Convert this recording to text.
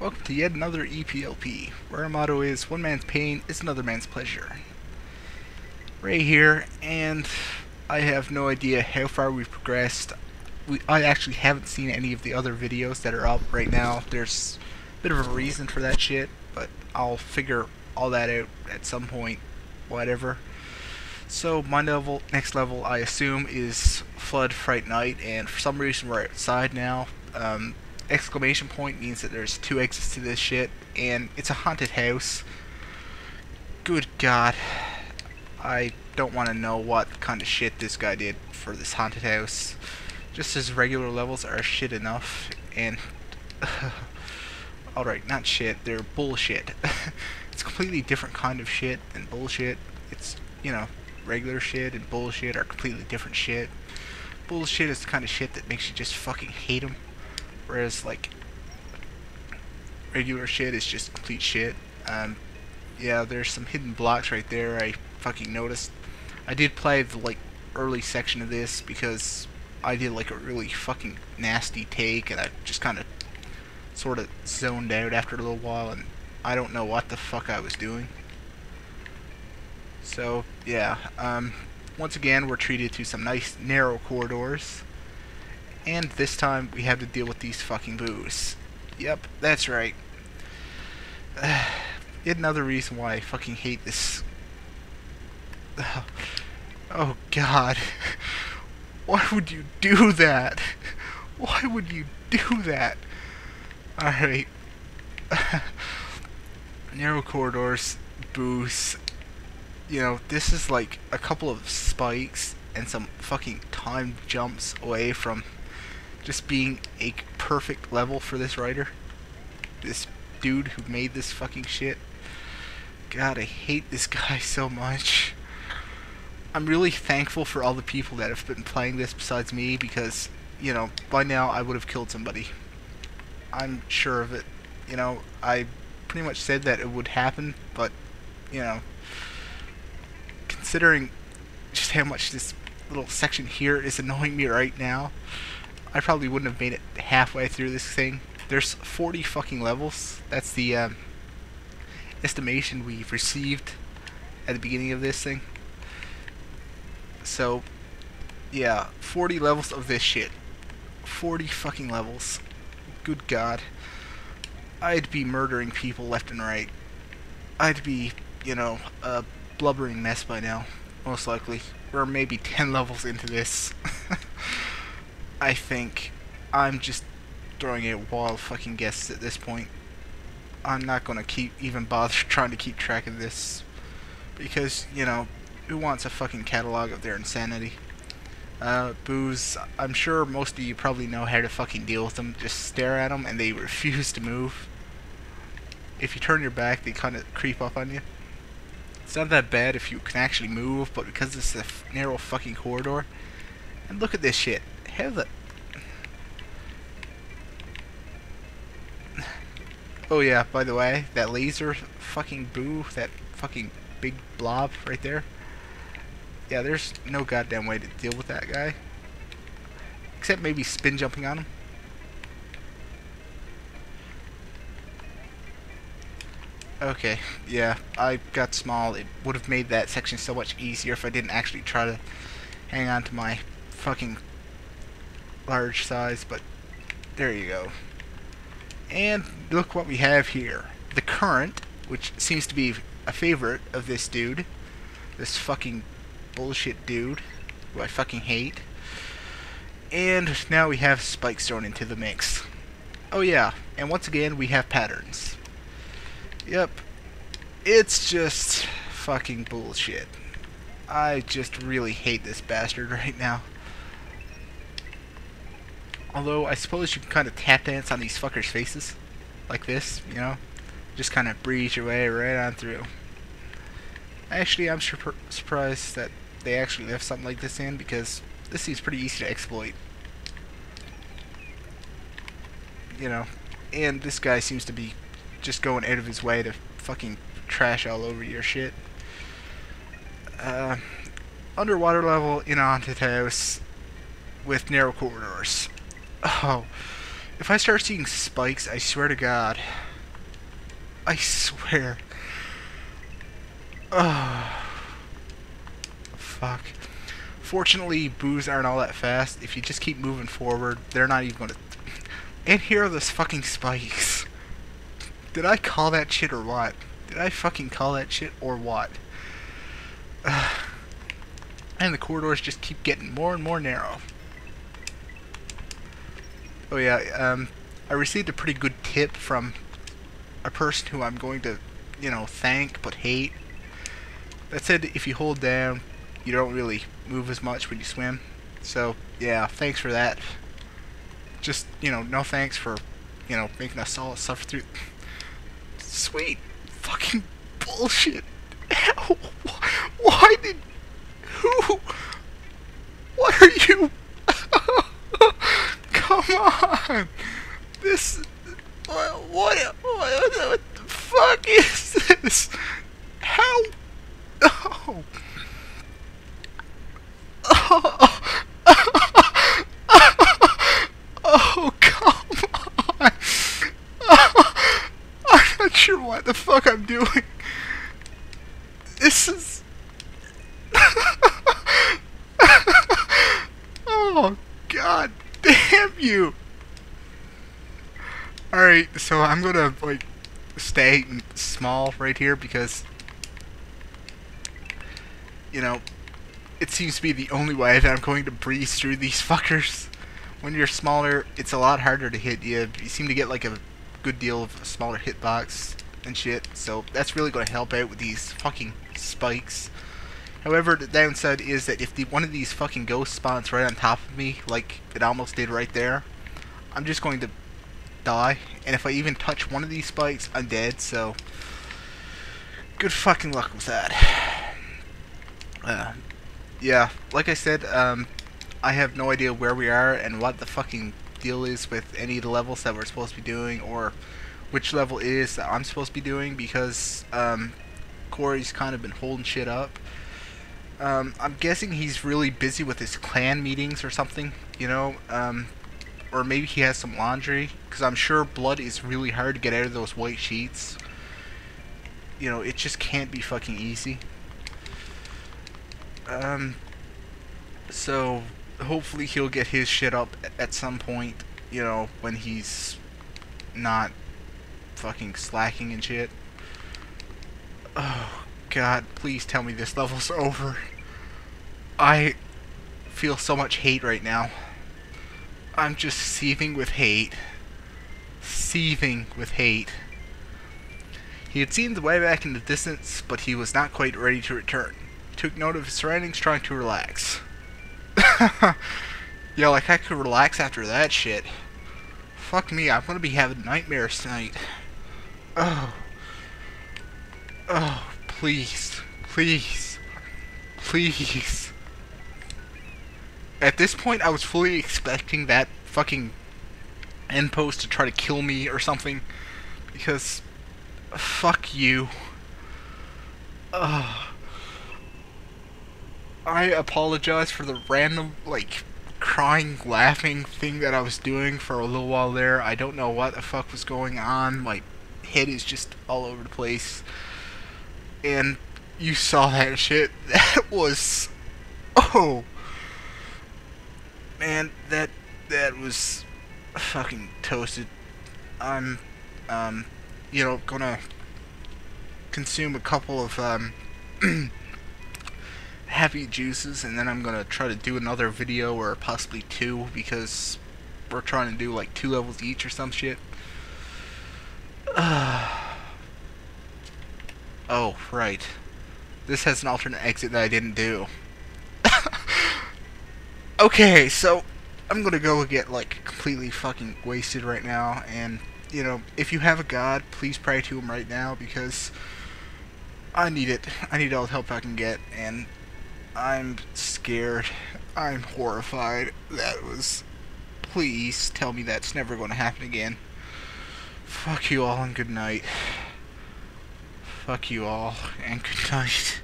Welcome to yet another EPLP, where our motto is one man's pain is another man's pleasure. Ray here, and I have no idea how far we've progressed. We, I actually haven't seen any of the other videos that are up right now. There's a bit of a reason for that shit, but I'll figure all that out at some point, whatever. So my level, next level, I assume, is Flood Fright Night, and for some reason we're outside now. Um, exclamation point means that there's two exits to this shit, and it's a haunted house. Good God. I don't want to know what kind of shit this guy did for this haunted house. Just his regular levels are shit enough, and... Alright, not shit, they're bullshit. it's completely different kind of shit than bullshit. It's, you know, regular shit and bullshit are completely different shit. Bullshit is the kind of shit that makes you just fucking hate them. Whereas, like, regular shit is just complete shit. Um, yeah, there's some hidden blocks right there I fucking noticed. I did play the, like, early section of this because I did, like, a really fucking nasty take and I just kind of sort of zoned out after a little while and I don't know what the fuck I was doing. So, yeah, um, once again, we're treated to some nice narrow corridors. And this time we have to deal with these fucking boos. Yep, that's right. Yet another reason why I fucking hate this. Oh, God. Why would you do that? Why would you do that? Alright. Narrow corridors, boos. You know, this is like a couple of spikes and some fucking time jumps away from just being a perfect level for this writer. This dude who made this fucking shit. God, I hate this guy so much. I'm really thankful for all the people that have been playing this besides me because, you know, by now I would have killed somebody. I'm sure of it. You know, I pretty much said that it would happen, but, you know, considering just how much this little section here is annoying me right now, I probably wouldn't have made it halfway through this thing. There's 40 fucking levels. That's the um, estimation we've received at the beginning of this thing. So, yeah, 40 levels of this shit. 40 fucking levels. Good God. I'd be murdering people left and right. I'd be, you know, a blubbering mess by now, most likely. We're maybe 10 levels into this. I think I'm just throwing a wild fucking guess at this point. I'm not gonna keep even bother trying to keep track of this because you know who wants a fucking catalog of their insanity? Uh, boos. I'm sure most of you probably know how to fucking deal with them. Just stare at them and they refuse to move. If you turn your back, they kind of creep up on you. It's not that bad if you can actually move, but because it's a narrow fucking corridor. And look at this shit have the... Oh yeah, by the way, that laser fucking boo, that fucking big blob right there. Yeah, there's no goddamn way to deal with that guy. Except maybe spin jumping on him. Okay, yeah, I got small. It would have made that section so much easier if I didn't actually try to hang on to my fucking large size, but there you go. And look what we have here. The current, which seems to be a favorite of this dude. This fucking bullshit dude, who I fucking hate. And now we have spikes thrown into the mix. Oh yeah, and once again we have patterns. Yep. It's just fucking bullshit. I just really hate this bastard right now. Although, I suppose you can kind of tap dance on these fuckers' faces. Like this, you know? Just kind of breeze your way right on through. Actually, I'm surprised that they actually left something like this in because this seems pretty easy to exploit. You know, and this guy seems to be just going out of his way to fucking trash all over your shit. Uh, underwater level in haunted house with narrow corridors. Oh, if I start seeing spikes, I swear to God, I swear. Oh. Fuck. Fortunately, boos aren't all that fast. If you just keep moving forward, they're not even gonna... And here are those fucking spikes. Did I call that shit or what? Did I fucking call that shit or what? and the corridors just keep getting more and more narrow. Oh yeah, um, I received a pretty good tip from a person who I'm going to, you know, thank but hate. That said, if you hold down, you don't really move as much when you swim. So, yeah, thanks for that. Just, you know, no thanks for, you know, making us all suffer through... Sweet fucking bullshit. Why did... Who... What are you... Come on! This... What, what, what, what the fuck is this? How... Oh... Oh, oh come on! I'm not sure what the fuck I'm doing. This is... oh, god damn you! Alright, so I'm gonna, like, stay small right here because, you know, it seems to be the only way that I'm going to breeze through these fuckers. When you're smaller, it's a lot harder to hit you. You seem to get, like, a good deal of a smaller hitbox and shit, so that's really going to help out with these fucking spikes. However, the downside is that if the, one of these fucking ghosts spawns right on top of me, like it almost did right there, I'm just going to die. And if I even touch one of these spikes, I'm dead, so... Good fucking luck with that. Uh, yeah, like I said, um, I have no idea where we are and what the fucking deal is with any of the levels that we're supposed to be doing, or which level it is that I'm supposed to be doing, because, um, Corey's kind of been holding shit up. Um, I'm guessing he's really busy with his clan meetings or something, you know, um, or maybe he has some laundry, because I'm sure blood is really hard to get out of those white sheets. You know, it just can't be fucking easy. Um, so, hopefully he'll get his shit up at some point, you know, when he's not fucking slacking and shit. Oh, God, please tell me this level's over. I feel so much hate right now. I'm just seething with hate. Seething with hate. He had seen the way back in the distance, but he was not quite ready to return. He took note of his surroundings, trying to relax. yeah, like I could relax after that shit. Fuck me, I'm gonna be having nightmares tonight. Oh. Oh, please. Please. Please. At this point, I was fully expecting that fucking end post to try to kill me or something. Because, fuck you. Ugh. I apologize for the random, like, crying, laughing thing that I was doing for a little while there. I don't know what the fuck was going on. My head is just all over the place and you saw that shit. That was, oh, man, that that was fucking toasted. I'm, um, you know, gonna consume a couple of um, happy juices, and then I'm gonna try to do another video or possibly two because we're trying to do like two levels each or some shit. Oh, right. This has an alternate exit that I didn't do. Okay, so I'm gonna go get, like, completely fucking wasted right now, and, you know, if you have a god, please pray to him right now, because I need it. I need all the help I can get, and I'm scared. I'm horrified. That was... Please tell me that's never to happen again. Fuck you all and good night. Fuck you all, and good night.